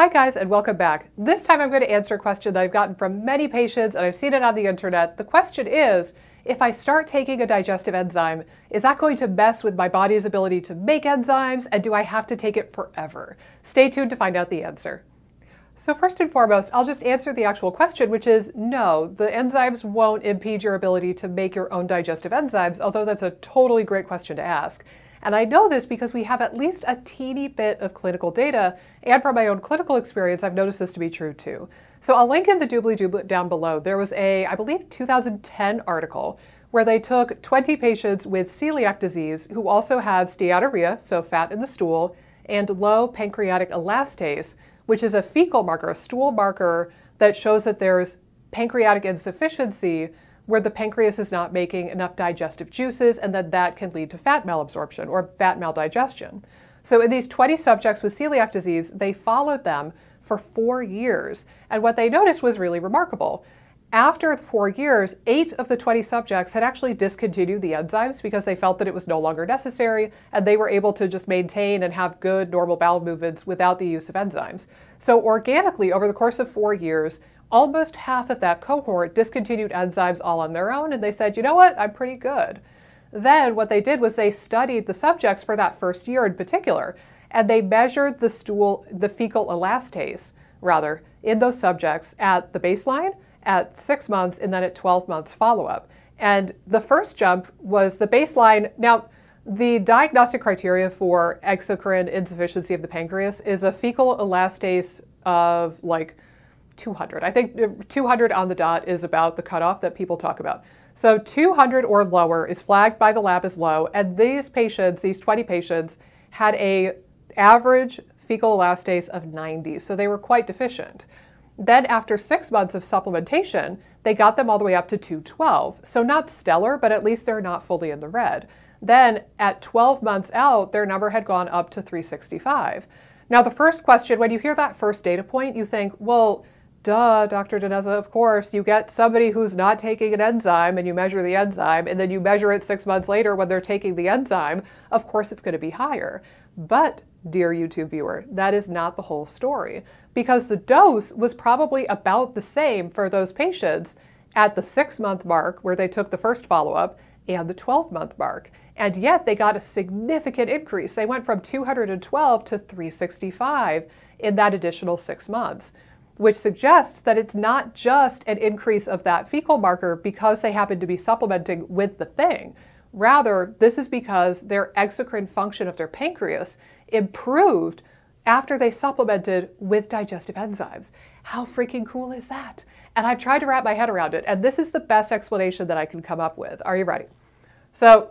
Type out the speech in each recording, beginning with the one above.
Hi guys and welcome back. This time I'm going to answer a question that I've gotten from many patients and I've seen it on the internet. The question is, if I start taking a digestive enzyme, is that going to mess with my body's ability to make enzymes and do I have to take it forever? Stay tuned to find out the answer. So first and foremost, I'll just answer the actual question, which is no, the enzymes won't impede your ability to make your own digestive enzymes, although that's a totally great question to ask. And I know this because we have at least a teeny bit of clinical data, and from my own clinical experience, I've noticed this to be true too. So I'll link in the doobly-doo down below. There was a, I believe, 2010 article where they took 20 patients with celiac disease who also had steatorrhea, so fat in the stool, and low pancreatic elastase, which is a fecal marker, a stool marker that shows that there's pancreatic insufficiency where the pancreas is not making enough digestive juices and that that can lead to fat malabsorption or fat maldigestion. So in these 20 subjects with celiac disease, they followed them for four years. And what they noticed was really remarkable. After four years, eight of the 20 subjects had actually discontinued the enzymes because they felt that it was no longer necessary and they were able to just maintain and have good normal bowel movements without the use of enzymes. So organically, over the course of four years, almost half of that cohort discontinued enzymes all on their own, and they said, you know what, I'm pretty good. Then what they did was they studied the subjects for that first year in particular, and they measured the stool, the fecal elastase, rather, in those subjects at the baseline, at six months, and then at 12 months follow-up. And the first jump was the baseline. Now, the diagnostic criteria for exocrine insufficiency of the pancreas is a fecal elastase of like 200. I think uh, 200 on the dot is about the cutoff that people talk about. So 200 or lower is flagged by the lab as low, and these patients, these 20 patients, had a average fecal elastase of 90, so they were quite deficient. Then after six months of supplementation, they got them all the way up to 212. So not stellar, but at least they're not fully in the red. Then at 12 months out, their number had gone up to 365. Now the first question, when you hear that first data point, you think, well, duh, Dr. DiNezza, of course, you get somebody who's not taking an enzyme and you measure the enzyme, and then you measure it six months later when they're taking the enzyme, of course it's going to be higher. But, dear YouTube viewer, that is not the whole story, because the dose was probably about the same for those patients at the six month mark, where they took the first follow up, and the 12 month mark. And yet they got a significant increase. They went from 212 to 365 in that additional six months which suggests that it's not just an increase of that fecal marker because they happen to be supplementing with the thing. Rather, this is because their exocrine function of their pancreas improved after they supplemented with digestive enzymes. How freaking cool is that? And I've tried to wrap my head around it, and this is the best explanation that I can come up with. Are you ready? So,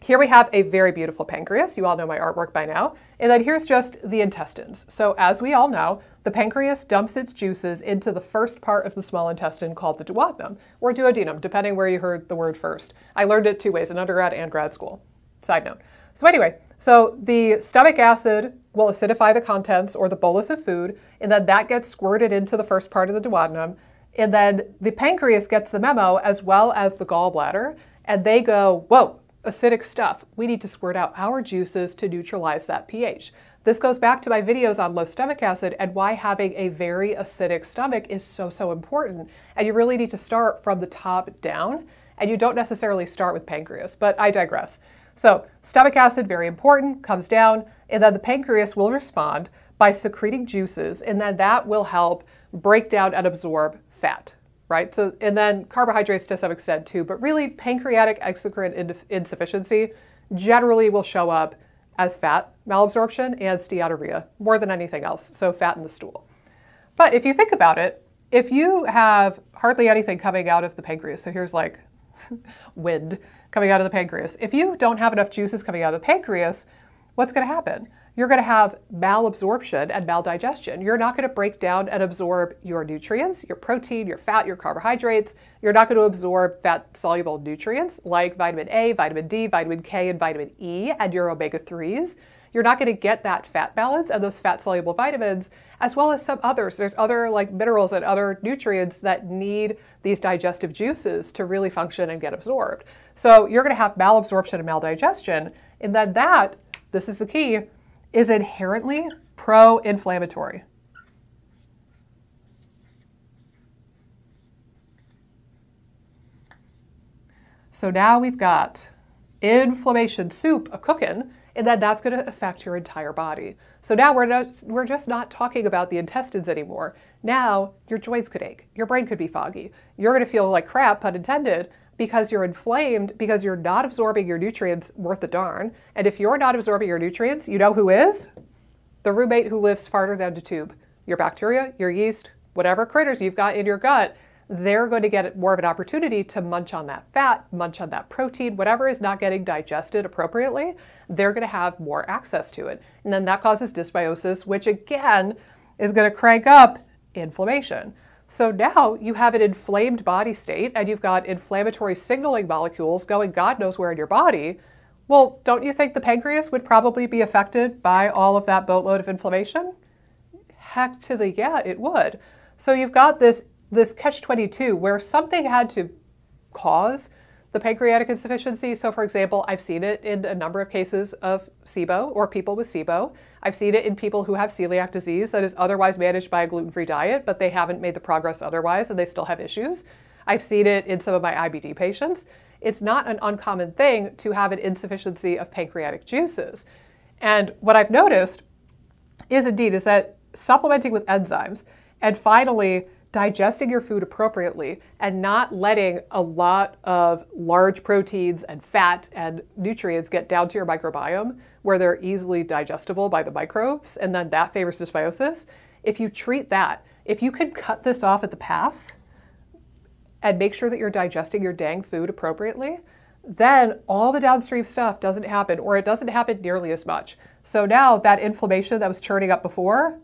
here we have a very beautiful pancreas. You all know my artwork by now. And then here's just the intestines. So as we all know, the pancreas dumps its juices into the first part of the small intestine called the duodenum, or duodenum, depending where you heard the word first. I learned it two ways, in undergrad and grad school. Side note. So anyway, so the stomach acid will acidify the contents or the bolus of food, and then that gets squirted into the first part of the duodenum. And then the pancreas gets the memo as well as the gallbladder, and they go, whoa, acidic stuff. We need to squirt out our juices to neutralize that pH. This goes back to my videos on low stomach acid and why having a very acidic stomach is so, so important. And you really need to start from the top down, and you don't necessarily start with pancreas, but I digress. So stomach acid, very important, comes down, and then the pancreas will respond by secreting juices, and then that will help break down and absorb fat right? So, and then carbohydrates to some extent too, but really pancreatic exocrine insufficiency generally will show up as fat malabsorption and steatorrhea more than anything else, so fat in the stool. But if you think about it, if you have hardly anything coming out of the pancreas, so here's like wind coming out of the pancreas, if you don't have enough juices coming out of the pancreas, what's going to happen? You're going to have malabsorption and maldigestion. You're not going to break down and absorb your nutrients, your protein, your fat, your carbohydrates. You're not going to absorb fat soluble nutrients like vitamin A, vitamin D, vitamin K, and vitamin E, and your omega 3s. You're not going to get that fat balance and those fat soluble vitamins, as well as some others. There's other like minerals and other nutrients that need these digestive juices to really function and get absorbed. So you're going to have malabsorption and maldigestion, and then that, this is the key, is inherently pro inflammatory. So now we've got inflammation soup a cooking, and then that's going to affect your entire body. So now we're not, we're just not talking about the intestines anymore. Now your joints could ache, your brain could be foggy, you're going to feel like crap, pun intended, because you're inflamed because you're not absorbing your nutrients worth a darn. And if you're not absorbing your nutrients, you know who is? The roommate who lives farther down the tube. Your bacteria, your yeast, whatever critters you've got in your gut they're going to get more of an opportunity to munch on that fat, munch on that protein, whatever is not getting digested appropriately, they're going to have more access to it. And then that causes dysbiosis, which again is going to crank up inflammation. So now you have an inflamed body state and you've got inflammatory signaling molecules going God knows where in your body. Well, don't you think the pancreas would probably be affected by all of that boatload of inflammation? Heck to the yeah, it would. So you've got this this catch 22 where something had to cause the pancreatic insufficiency. So, for example, I've seen it in a number of cases of SIBO or people with SIBO. I've seen it in people who have celiac disease that is otherwise managed by a gluten free diet, but they haven't made the progress otherwise and they still have issues. I've seen it in some of my IBD patients. It's not an uncommon thing to have an insufficiency of pancreatic juices. And what I've noticed is indeed is that supplementing with enzymes and finally digesting your food appropriately and not letting a lot of large proteins and fat and nutrients get down to your microbiome where they're easily digestible by the microbes and then that favors dysbiosis. If you treat that, if you can cut this off at the pass and make sure that you're digesting your dang food appropriately, then all the downstream stuff doesn't happen or it doesn't happen nearly as much. So now that inflammation that was churning up before,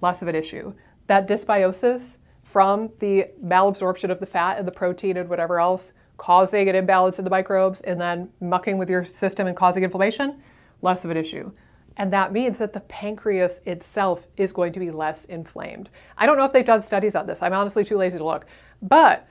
less of an issue. That dysbiosis, from the malabsorption of the fat and the protein and whatever else, causing an imbalance in the microbes and then mucking with your system and causing inflammation, less of an issue. And that means that the pancreas itself is going to be less inflamed. I don't know if they've done studies on this. I'm honestly too lazy to look. But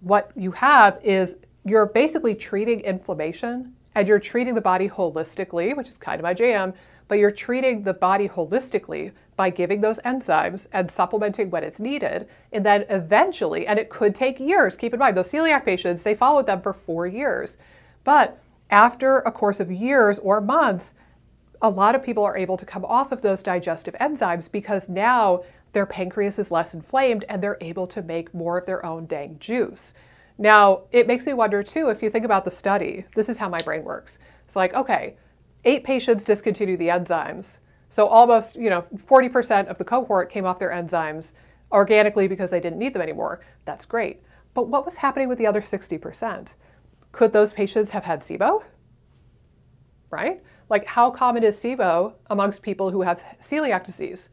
what you have is you're basically treating inflammation and you're treating the body holistically, which is kind of my jam, but you're treating the body holistically by giving those enzymes and supplementing when it's needed. And then eventually, and it could take years, keep in mind, those celiac patients, they followed them for four years. But after a course of years or months, a lot of people are able to come off of those digestive enzymes because now their pancreas is less inflamed and they're able to make more of their own dang juice. Now, it makes me wonder too, if you think about the study, this is how my brain works. It's like, okay, eight patients discontinued the enzymes. So almost, you know, 40% of the cohort came off their enzymes organically because they didn't need them anymore. That's great. But what was happening with the other 60%? Could those patients have had SIBO? Right? Like, how common is SIBO amongst people who have celiac disease?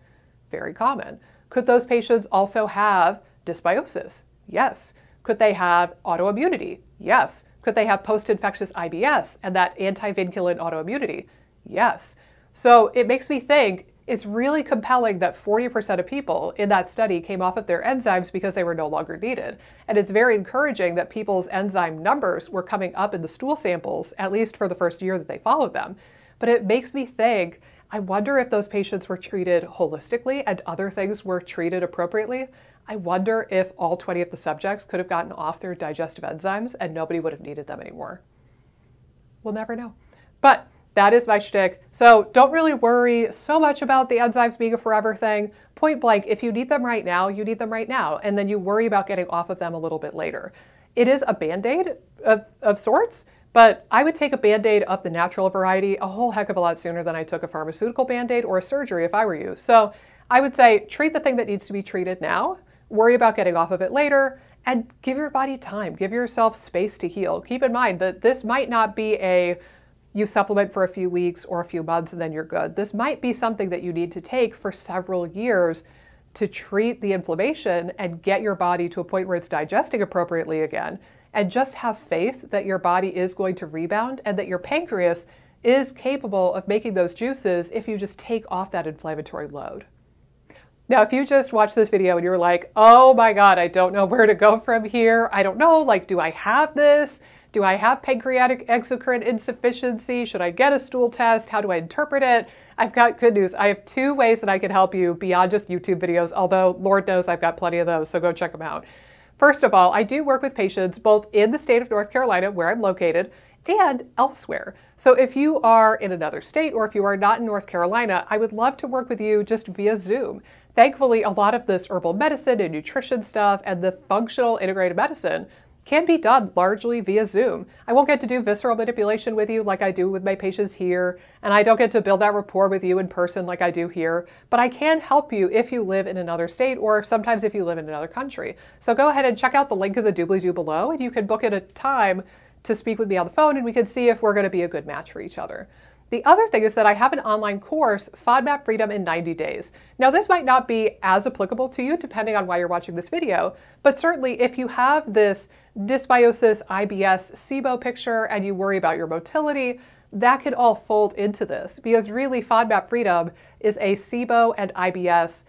Very common. Could those patients also have dysbiosis? Yes. Could they have autoimmunity? Yes. Could they have post infectious IBS and that antivinculin autoimmunity? Yes. So it makes me think it's really compelling that 40% of people in that study came off of their enzymes because they were no longer needed. And it's very encouraging that people's enzyme numbers were coming up in the stool samples, at least for the first year that they followed them. But it makes me think I wonder if those patients were treated holistically and other things were treated appropriately. I wonder if all 20 of the subjects could have gotten off their digestive enzymes and nobody would have needed them anymore. We'll never know. But that is my shtick. So don't really worry so much about the enzymes being a forever thing. Point blank, if you need them right now, you need them right now. And then you worry about getting off of them a little bit later. It is a band aid of, of sorts, but I would take a band aid of the natural variety a whole heck of a lot sooner than I took a pharmaceutical band aid or a surgery if I were you. So I would say treat the thing that needs to be treated now, worry about getting off of it later, and give your body time. Give yourself space to heal. Keep in mind that this might not be a you supplement for a few weeks or a few months and then you're good. This might be something that you need to take for several years to treat the inflammation and get your body to a point where it's digesting appropriately again. And just have faith that your body is going to rebound and that your pancreas is capable of making those juices if you just take off that inflammatory load. Now, if you just watched this video and you're like, oh my God, I don't know where to go from here. I don't know, like, do I have this? Do I have pancreatic exocrine insufficiency? Should I get a stool test? How do I interpret it? I've got good news. I have two ways that I can help you beyond just YouTube videos, although Lord knows I've got plenty of those, so go check them out. First of all, I do work with patients both in the state of North Carolina, where I'm located, and elsewhere. So if you are in another state or if you are not in North Carolina, I would love to work with you just via Zoom. Thankfully, a lot of this herbal medicine and nutrition stuff and the functional integrated medicine can be done largely via Zoom. I won't get to do visceral manipulation with you like I do with my patients here, and I don't get to build that rapport with you in person like I do here, but I can help you if you live in another state or sometimes if you live in another country. So go ahead and check out the link in the doobly-doo below, and you can book in a time to speak with me on the phone, and we can see if we're going to be a good match for each other. The other thing is that I have an online course, FODMAP Freedom in 90 Days. Now, this might not be as applicable to you depending on why you're watching this video, but certainly if you have this dysbiosis, IBS, SIBO picture and you worry about your motility, that could all fold into this because really FODMAP Freedom is a SIBO and IBS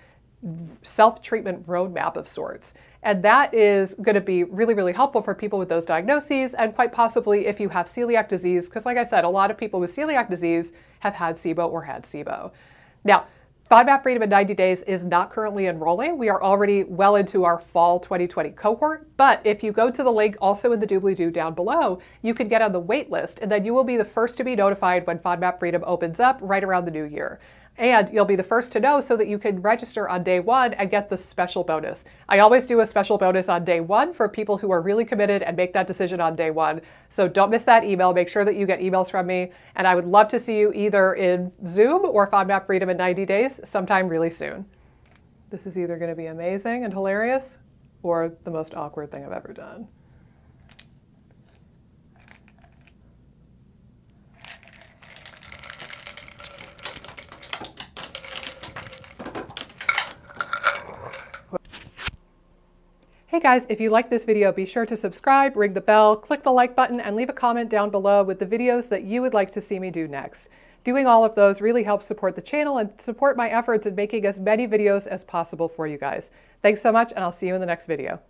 self-treatment roadmap of sorts. And that is going to be really, really helpful for people with those diagnoses and quite possibly if you have celiac disease, because like I said, a lot of people with celiac disease have had SIBO or had SIBO. Now, FODMAP Freedom in 90 Days is not currently enrolling. We are already well into our fall 2020 cohort, but if you go to the link also in the doobly-doo down below, you can get on the wait list and then you will be the first to be notified when FODMAP Freedom opens up right around the new year. And you'll be the first to know so that you can register on day one and get the special bonus. I always do a special bonus on day one for people who are really committed and make that decision on day one. So don't miss that email. Make sure that you get emails from me. And I would love to see you either in Zoom or FODMAP Freedom in 90 days sometime really soon. This is either going to be amazing and hilarious or the most awkward thing I've ever done. Hey guys, if you like this video, be sure to subscribe, ring the bell, click the like button, and leave a comment down below with the videos that you would like to see me do next. Doing all of those really helps support the channel and support my efforts in making as many videos as possible for you guys. Thanks so much, and I'll see you in the next video.